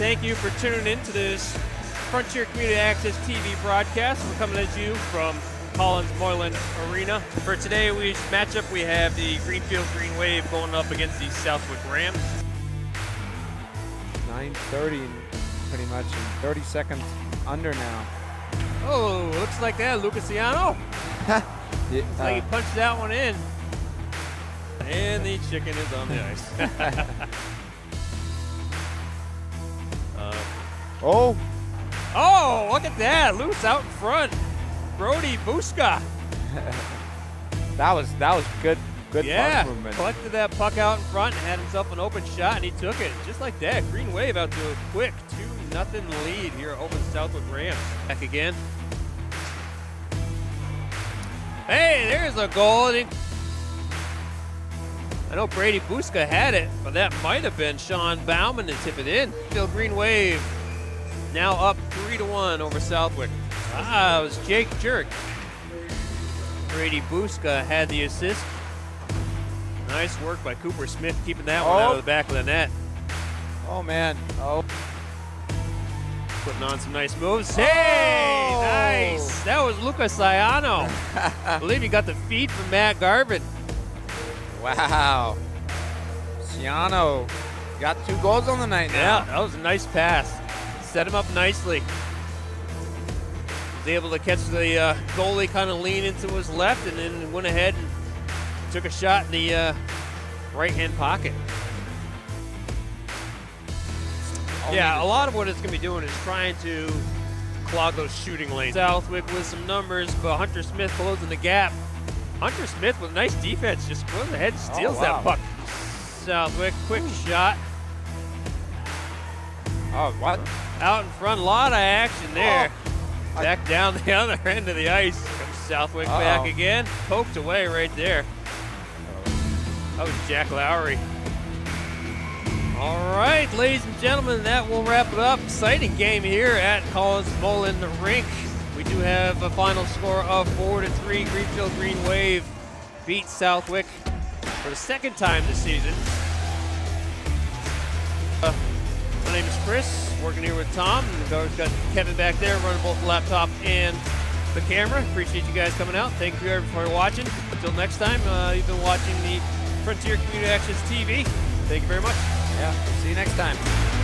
Thank you for tuning in to this Frontier Community Access TV broadcast. We're coming at you from Collins Moylan Arena. For today, we matchup we have the Greenfield Green Wave going up against the Southwick Rams. 9.30 pretty much in 30 seconds under now. Oh, looks like that, Luciano. Yeah, Looks like he uh, punched that one in. And the chicken is on the ice. oh, oh, look at that. Loose out in front. Brody Buska. that was that was good good yeah, puck movement. collected that puck out in front and had himself an open shot, and he took it just like that. Green Wave out to a quick two nothing lead here over the Southwick Rams. Back again. Hey, there's a goal. I know Brady Buska had it, but that might have been Sean Bauman to tip it in. Still Green Wave now up three to one over Southwick. Ah, it was Jake Jerk. Brady Buska had the assist. Nice work by Cooper Smith keeping that one out Oh. of the back of the net. Oh man. Oh. Putting on some nice moves. Hey, Oh. nice. That was Lucas Sayano. I believe he got the feed from Matt Garvin. Wow. Ciano got two goals on the night Yeah, that was a nice pass. Set him up nicely. Was able to catch the uh, goalie kind of lean into his left and then went ahead and took a shot in the uh, right hand pocket. All Yeah, a lot of what it's going to be doing is trying to clog those shooting lanes. Southwick with some numbers, but Hunter Smith closing the gap. Hunter Smith with nice defense just goes ahead and steals Oh, wow. that puck. Southwick, quick shot Oh, what? out in front. A lot of action there. Oh, I- Back down the other end of the ice. Comes Southwick back Uh-oh. again. Poked away right there. That was Jack Lowry. All right, ladies and gentlemen, that will wrap it up. Exciting game here at Collins Moylan the Rink. We do have a final score of four to three. Greenfield Green Wave beat Southwick for the second time this season. Chris, working here with Tom. We've got Kevin back there running both the laptop and the camera. Appreciate you guys coming out. Thank you everyone for watching. Until next time, uh, you've been watching the Frontier Community Access TV. Thank you very much. Yeah. See you next time.